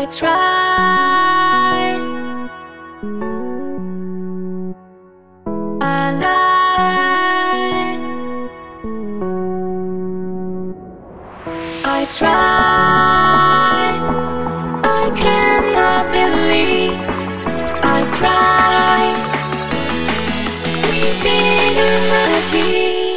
I try. I lie. I try. I cannot believe I cry. We didn't achieve